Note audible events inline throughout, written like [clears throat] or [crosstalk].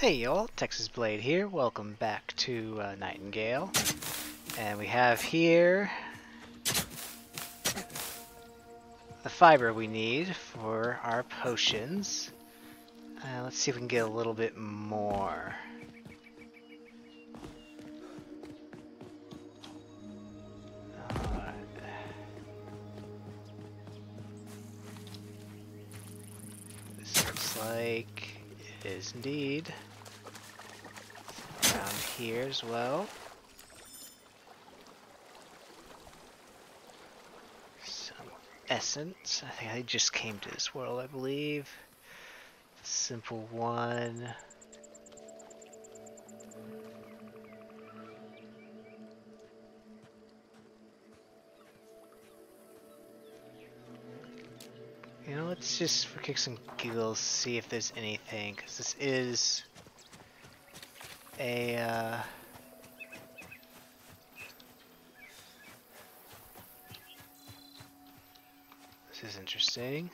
Hey y'all, Texas Blade here. Welcome back to uh, Nightingale. And we have here the fiber we need for our potions. Uh, let's see if we can get a little bit more. Looks like it is indeed here as well. Some essence. I think I just came to this world, I believe. Simple one. You know, let's just for kicks and giggles see if there's anything, because this is a uh, this is interesting.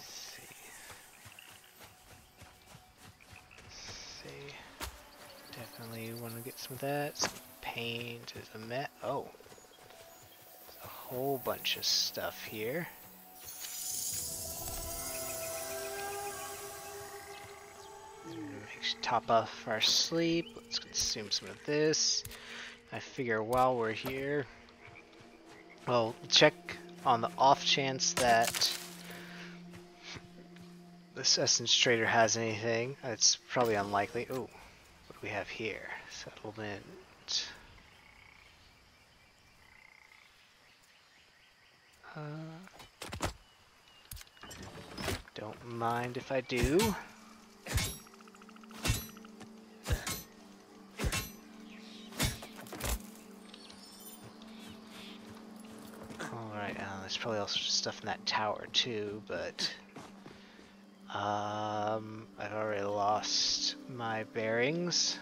See. Definitely want to get some of that. Paint is a met. Oh, a whole bunch of stuff here. Top off our sleep. Let's consume some of this. I figure while we're here, well, check on the off chance that this essence trader has anything. It's probably unlikely. Oh, what do we have here? Settlement. Uh, don't mind if I do. Alright, uh, there's probably also stuff in that tower too, but... Um, I've already lost my bearings.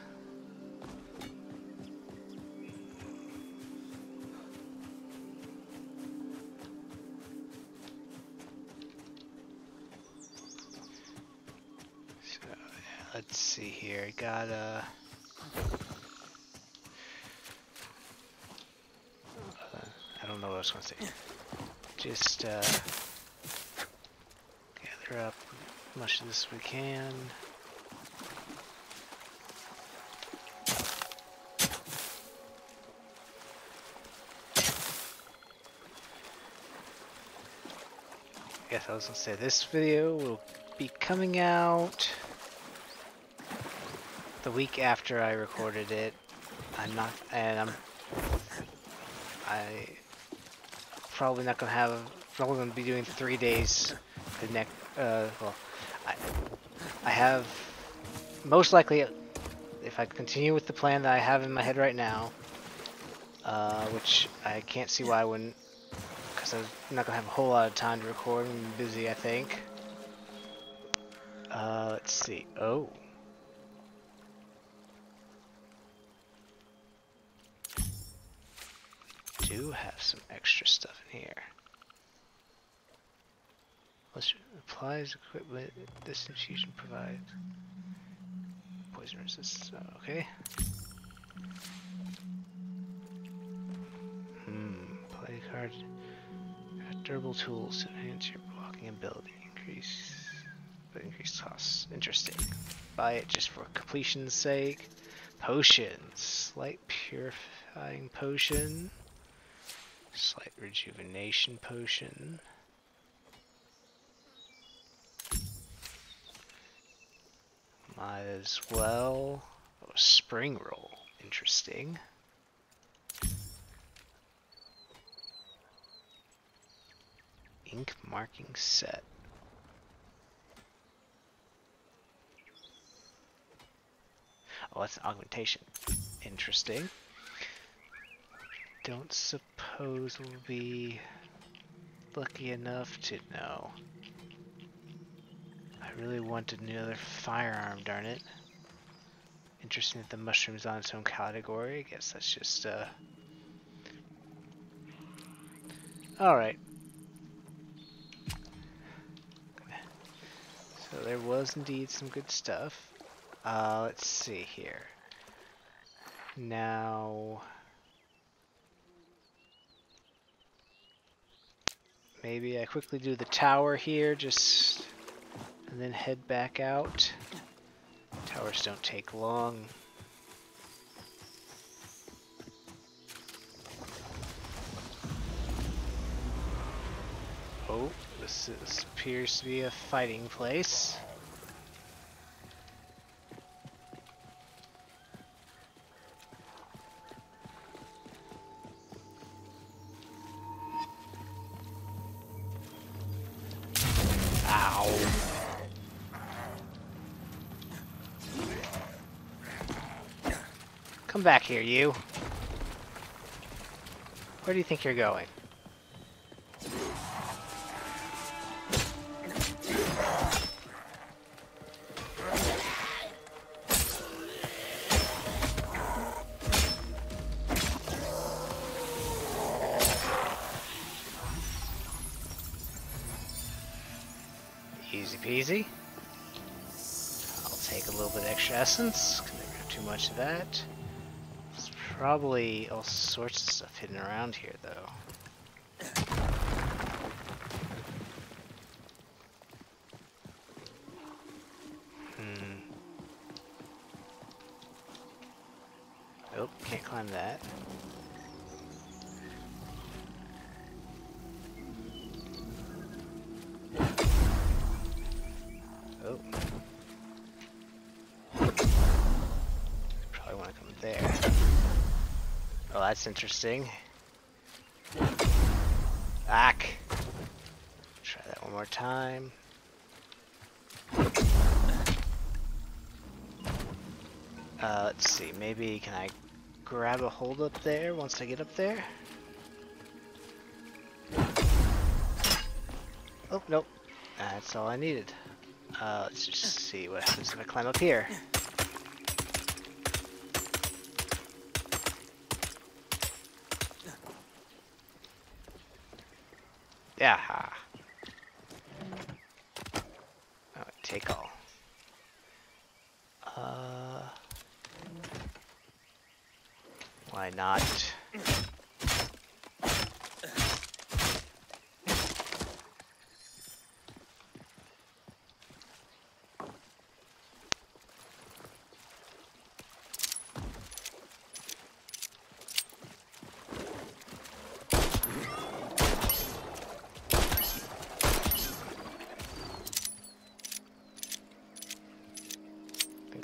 So, let's see here. Gotta. Uh, I don't know what I was gonna say. Just uh, gather up as much of this as we can. I Guess I was gonna say this video will be coming out the week after I recorded it. I'm not, and I'm, I probably not gonna have, probably gonna be doing three days the next, uh, well, I, I have, most likely, if I continue with the plan that I have in my head right now, uh, which I can't see why I wouldn't, because I'm not gonna have a whole lot of time to record, I'm busy, I think. Uh, let's see, oh. Do have some extra stuff in here. Let's applies equipment this infusion provides. Poison resistance. Okay. Hmm. Play card. Durable tools to enhance your blocking ability. Increase, but increase costs. Interesting. Buy it just for completion's sake. Potions. Slight purifying potion. Slight rejuvenation potion. Might as well. Oh, spring roll. Interesting. Ink marking set. Oh, that's an augmentation. Interesting don't suppose we'll be lucky enough to know. I really wanted another firearm, darn it. Interesting that the mushroom's on its own category. I guess that's just, uh... Alright. So there was indeed some good stuff. Uh, let's see here. Now... Maybe I quickly do the tower here, just... And then head back out. Towers don't take long. Oh, this, is, appears to be a fighting place. Come back here, you. Where do you think you're going? Easy peasy. I'll take a little bit extra essence, never have too much of that. Probably all sorts of stuff hidden around here, though. That's interesting. Back. Try that one more time. Uh, let's see, maybe can I grab a hold up there once I get up there? Oh, nope. That's all I needed. Uh, let's just see what happens if I climb up here. Yeah. Oh, take all. Uh, why not?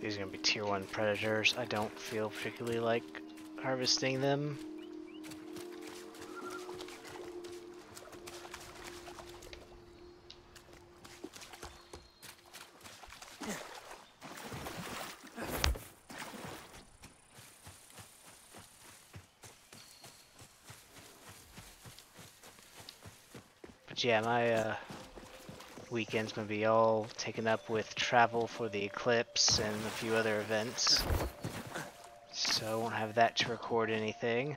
these 1 predators. I don't feel particularly like harvesting them. But yeah, my uh, weekend's gonna be all taken up with travel for the eclipse and a few other events. So I won't have that to record anything.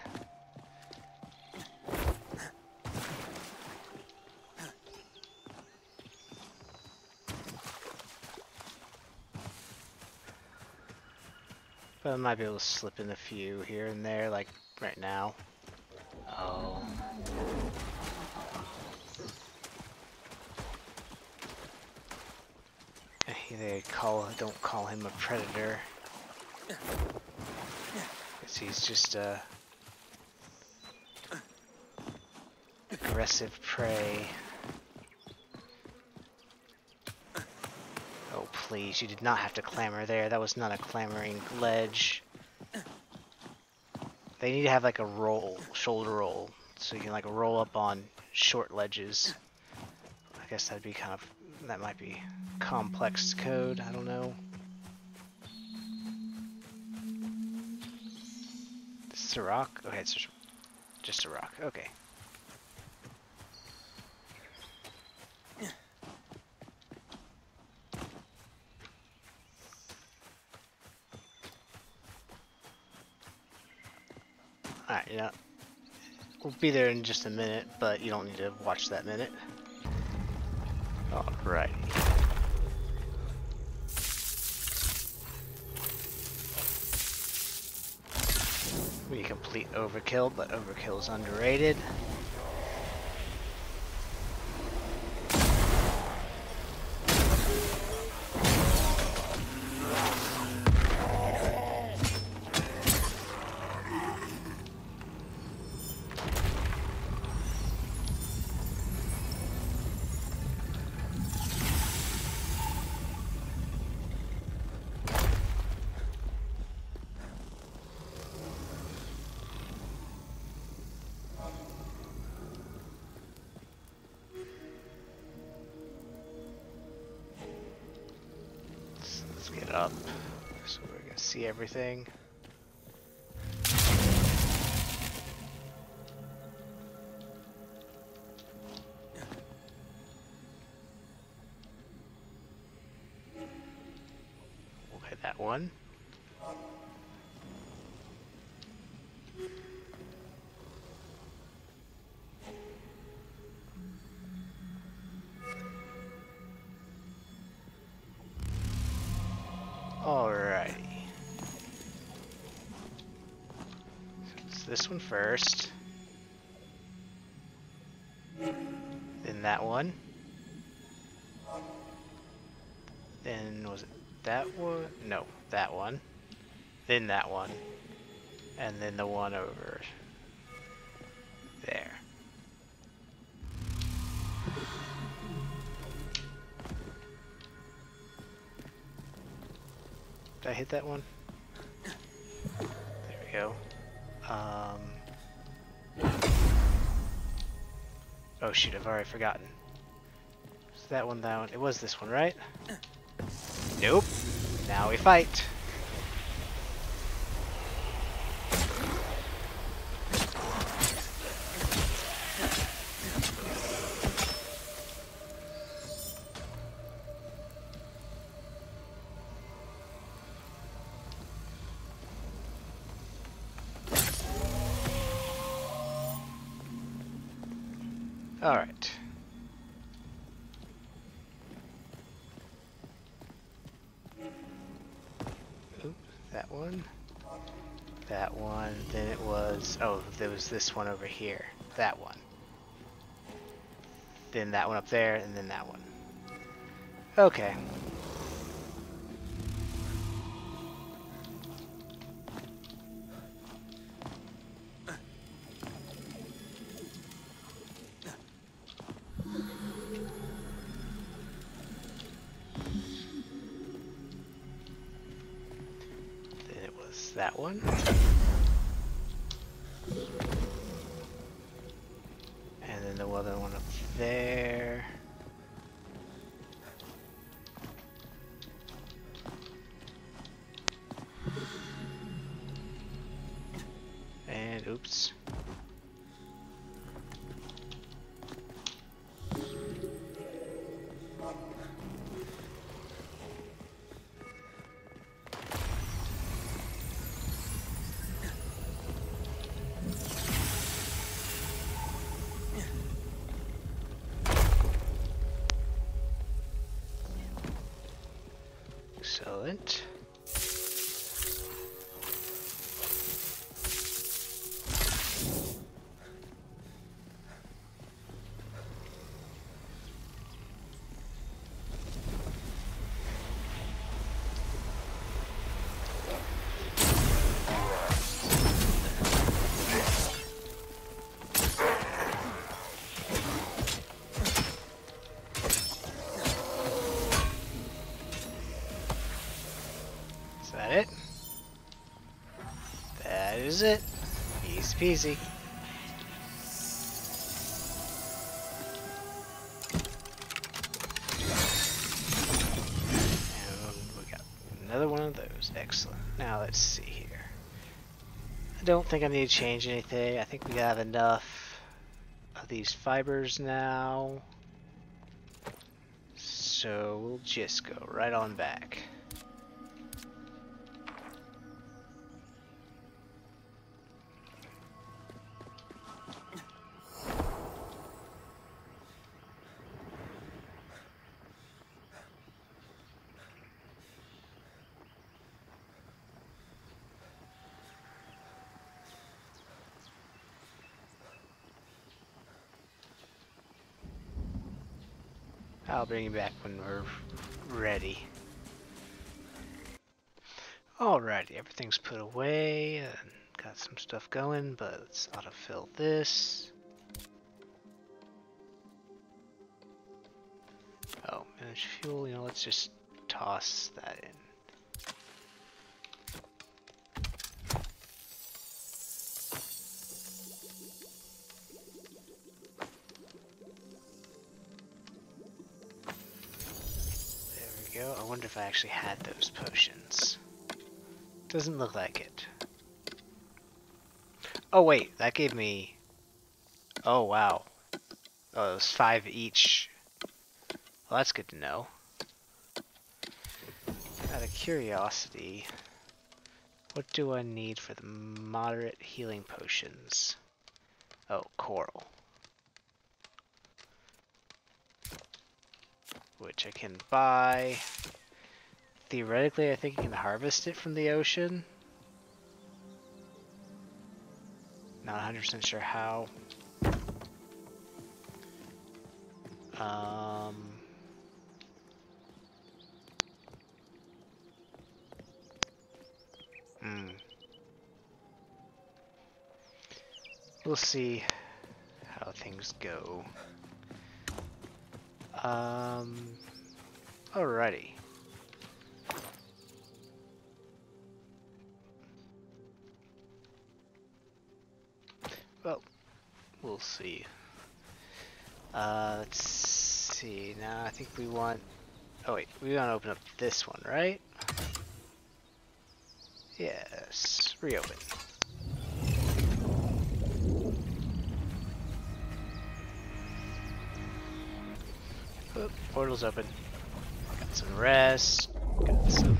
But I might be able to slip in a few here and there, like right now. Oh. They call don't call him a predator. Guess he's just a aggressive prey. Oh please, you did not have to clamber there. That was not a clambering ledge. They need to have like a roll, shoulder roll, so you can like roll up on short ledges. I guess that'd be kind of that might be complex code, I don't know. This is a rock? Okay, it's just, just a rock, okay. Alright, yeah. We'll be there in just a minute, but you don't need to watch that minute. Alrighty. Be complete overkill, but overkill is underrated. Everything. This one first. Then that one. Then was it that one? No, that one. Then that one. And then the one over there. Did I hit that one? There we go. Oh shoot, I've already forgotten. Was that one that one? It was this one, right? [clears throat] Nope. Now we fight. Alright. That one. That one. Then it was. Oh, there was this one over here. That one. Then that one up there, and then that one. Okay. Is it. Easy peasy. And we got another one of those. Excellent. Now let's see here. I don't think I need to change anything. I think we have enough of these fibers now. So we'll just go right on back. Bring you back when we're ready. Alrighty, everything's put away and got some stuff going, but let's autofill this. Oh, manage fuel, you know, let's just toss that in. Go. I wonder if I actually had those potions. Doesn't look like it. Oh wait, that gave me... Oh wow. Oh, it was five each. Well, that's good to know. Out of curiosity, what do I need for the moderate healing potions? Oh, coral. Which I can buy. Theoretically, I think you can harvest it from the ocean. Not 100% sure how. Um, hmm. We'll see how things go. Um, alrighty. Well, we'll see. Uh, let's see. Now I think we want. Oh wait, we want to open up this one, right? Yes. Reopen. Portal's open. Got some rest. Got some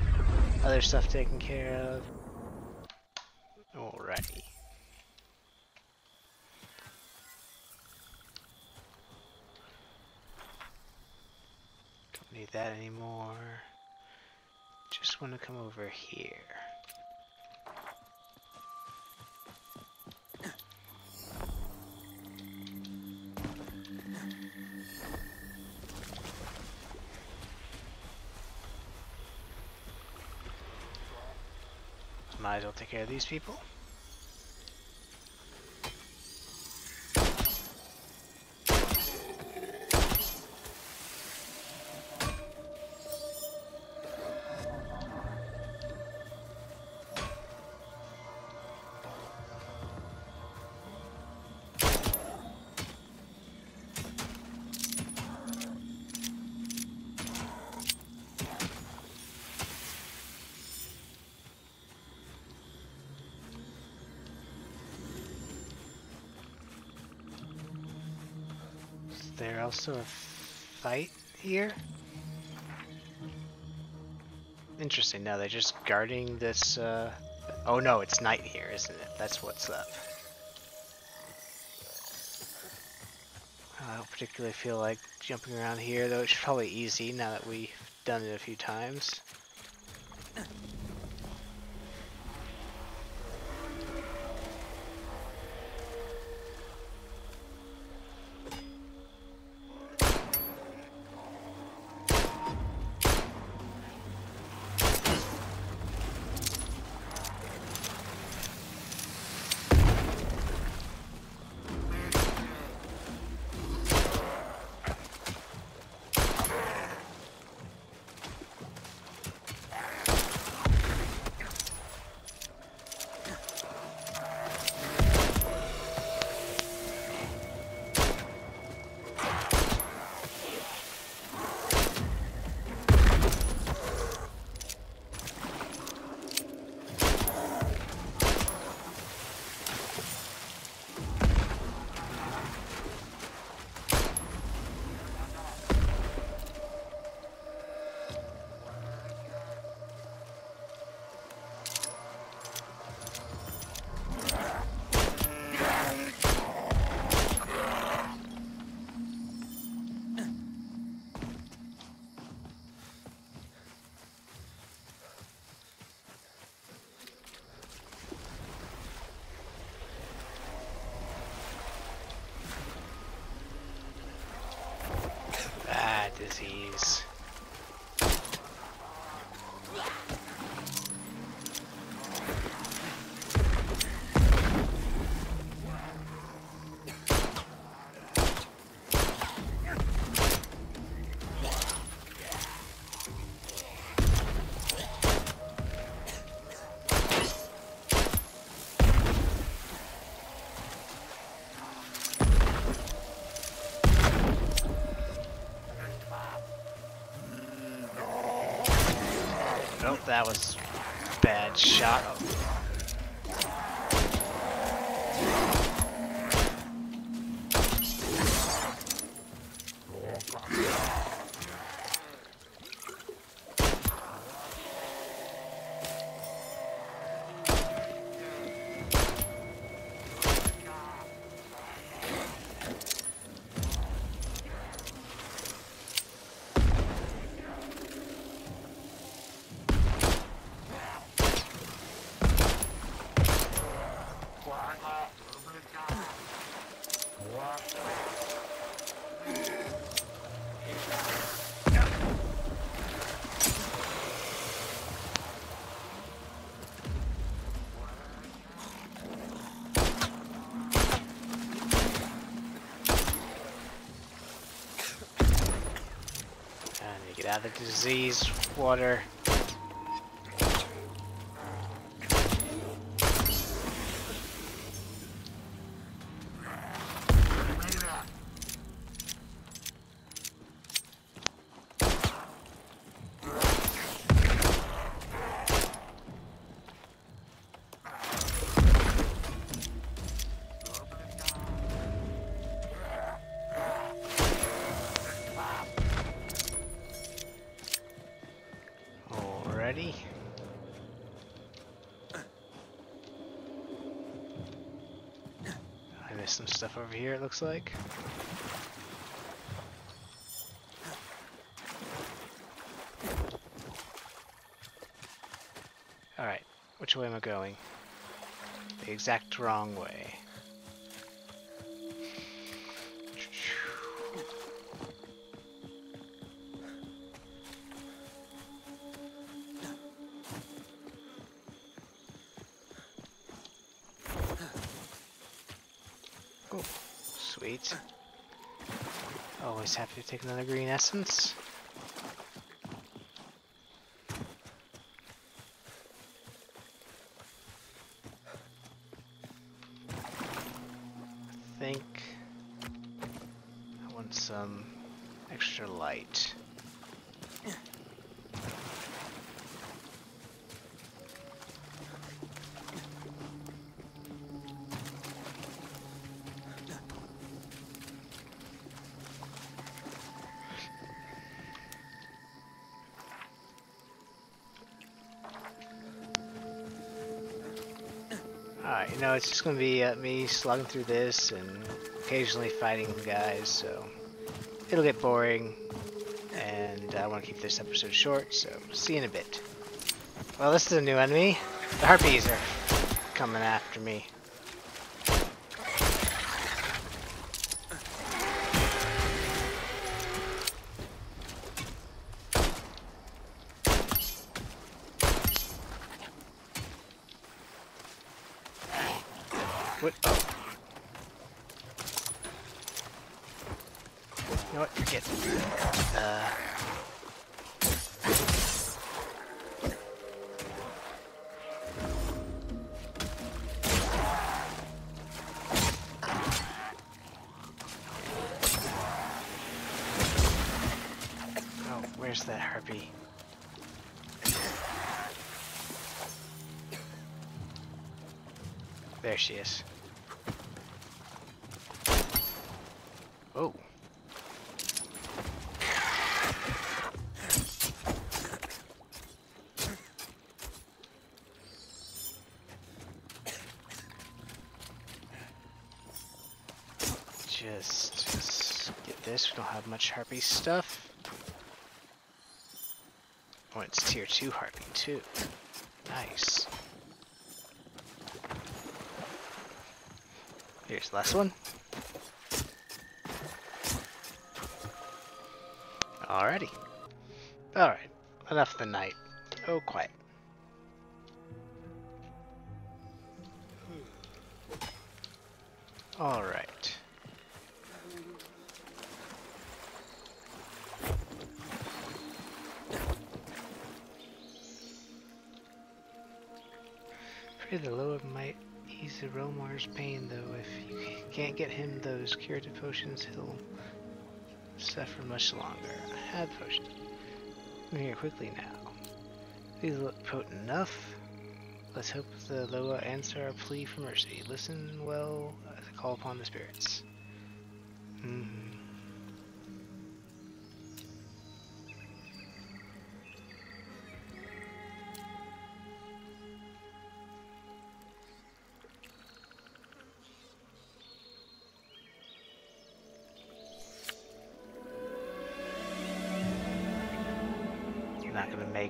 other stuff taken care of. Alrighty. Don't need that anymore. Just want to come over here. Care of these people. There also a fight here? Interesting, no, they're just guarding this, uh... Oh no, it's night here, isn't it? That's what's up. I don't particularly feel like jumping around here, though it's probably easy now that we've done it a few times. Disease. That was bad shot. Out of the disease water. Stuff over here, it looks like. Alright, which way am I going? The exact wrong way. Always happy to take another green essence. You know, it's just gonna be uh, me slugging through this and occasionally fighting guys, so it'll get boring, and I want to keep this episode short, so see you in a bit. Well, this is a new enemy. The Harpies are coming after me. She is. Oh. Just get this. We don't have much harpy stuff. Oh, it's tier 2 harpy too. Nice. Here's the last one. Alrighty. Alright. Enough for the night. Oh, quiet. Alright. Pray the Lord might ease the Romar's pain, though. Can't get him those curative potions, he'll suffer much longer. I have potions. Come here quickly now. These look potent enough. Let's hope the Loa answer our plea for mercy. Listen well as I call upon the spirits. Mm -hmm.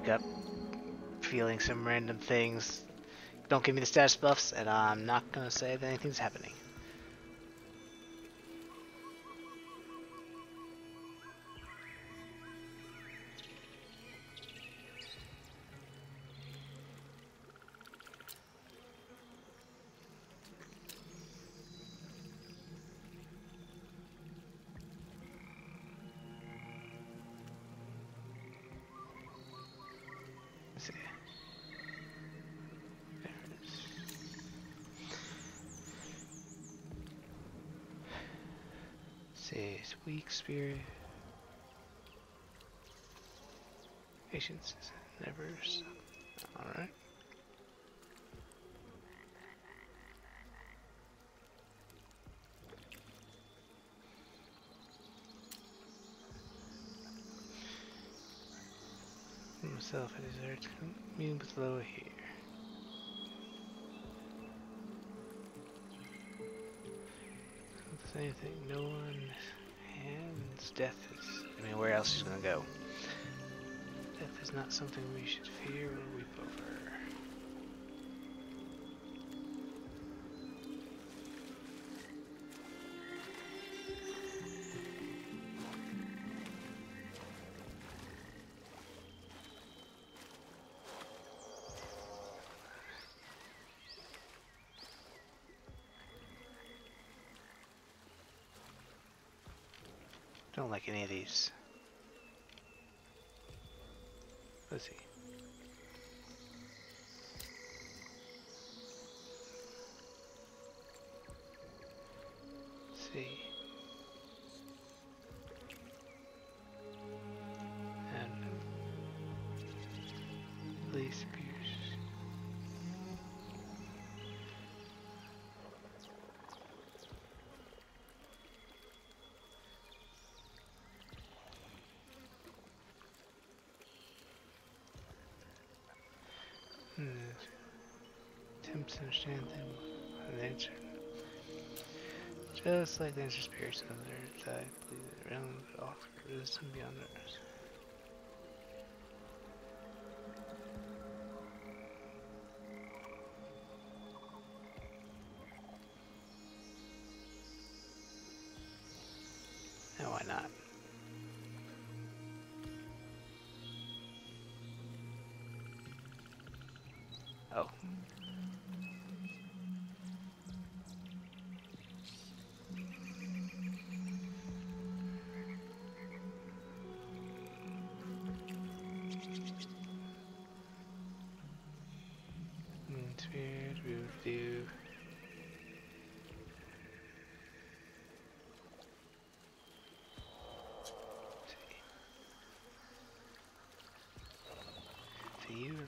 Not up feeling some random things. Don't give me the status buffs, and I'm not gonna say that anything's happening. Weak spirit. Patience is never. Alright. Myself, I desire to commune with Loa here. anything. No one death is. I mean, where else is gonna go? Death is not something we should fear or weep over. Like any of these. Let's see. See. Hmm. Attempts to understand them and answer. Just like the answer spirits of their side, believe the realm would offer wisdom beyond theirs.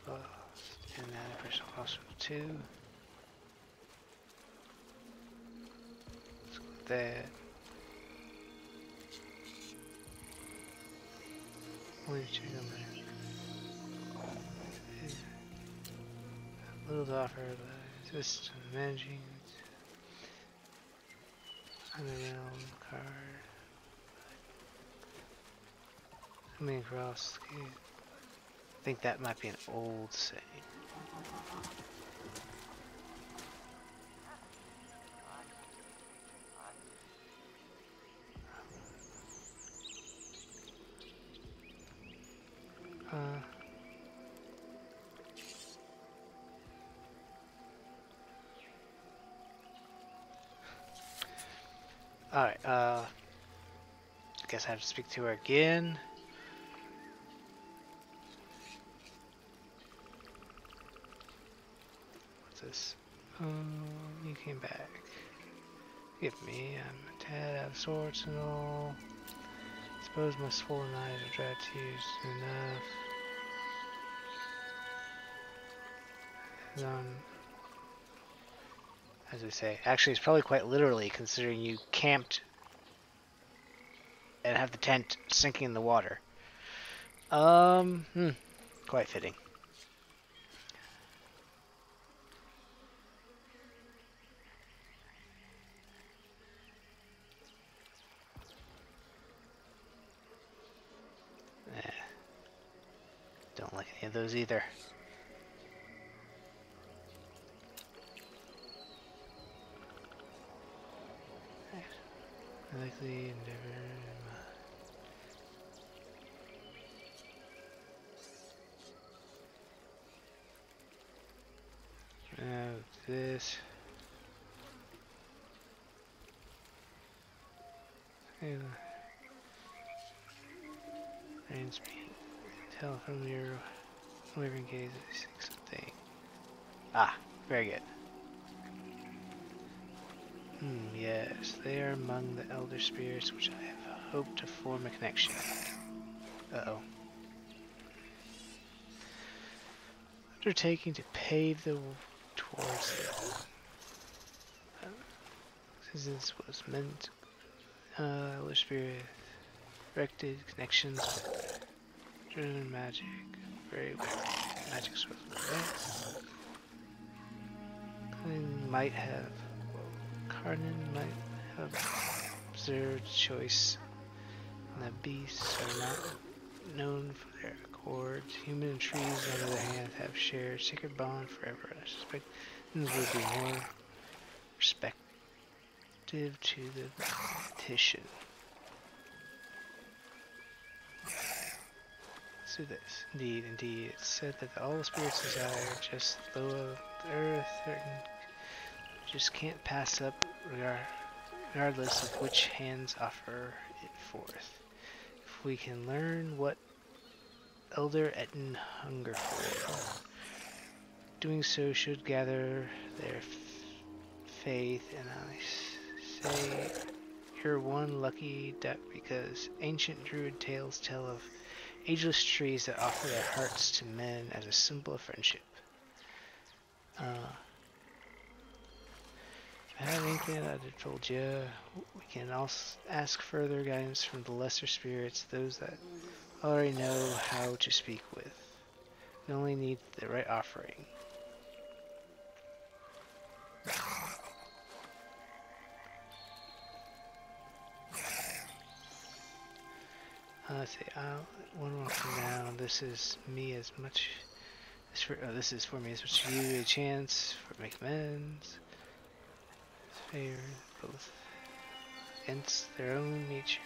Were lost in personal cost of two. Let's go with that. What did you there? Little to offer, but just managing realm card. Coming across the. I think that might be an old saying. Uh, Alright, uh, I guess I have to speak to her again. This? Um, you came back. Give me, I'm a tad out of sorts and all. Suppose my swollen eyes are dry tears enough. Um, as we say, actually, it's probably quite literally considering you camped and have the tent sinking in the water. Um, hmm, quite fitting. Eh, don't like any of those either. Likely endeavor. Now this. Rains me. Tell from your wavering gaze I see something. Ah, very good. Hmm, yes, they are among the elder spirits which I have hoped to form a connection. Uh-oh. Undertaking to pave the towards it. Uh, since this was meant, uh, elder spirit erected connections with magic. Well. Magic source of might have Carnan might have observed choice. And the beasts are not known for their accords. Human and trees, on the other hand, have shared sacred bond forever. I suspect things would be more respective to the petition. Let's do this. Indeed, indeed. It's said that all the spirits desire just low the earth, certain just can't pass up regardless of which hands offer it forth. If we can learn what Elder Etten hunger for, doing so should gather their faith, and I say you're one lucky duck because ancient druid tales tell of ageless trees that offer their hearts to men as a symbol of friendship. Uh, I have anything that I told you. We can also ask further guidance from the lesser spirits, those that already know how to speak with. We only need the right offering. Uh, let's see, uh, one more from now. This is me as much. This, for, uh, this is for me as much as you a chance for make amends favor both against their own nature.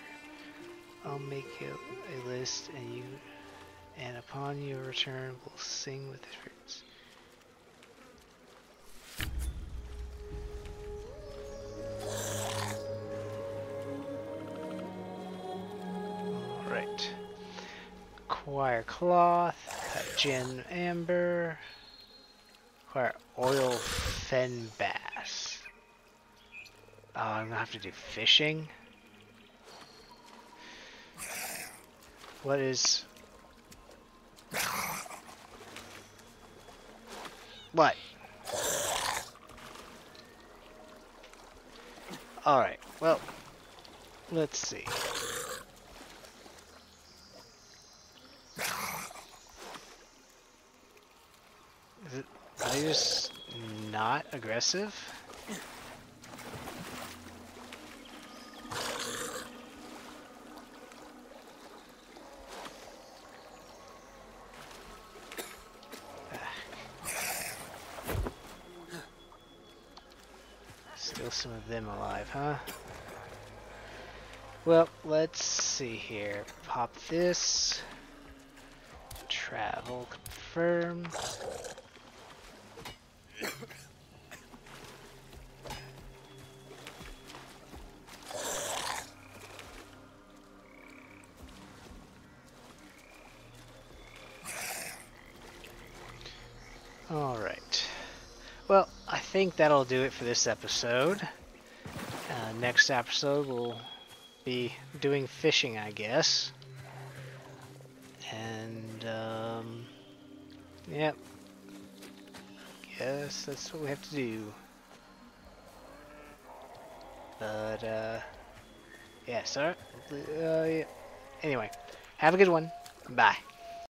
I'll make you a list and you and upon your return we'll sing with the spirits. Acquire cloth, cut gin amber, acquire oil fen bass. Oh, I'm gonna have to do fishing. What is... What? Alright, well, let's see. Is it, just not aggressive? [sighs] Still some of them alive, huh? Well, let's see here. Pop this. Travel confirm. Think that'll do it for this episode. Uh, next episode we'll be doing fishing, I guess. And, um, yep. Guess that's what we have to do. But, uh, yeah, so, uh, yeah. anyway, have a good one. Bye.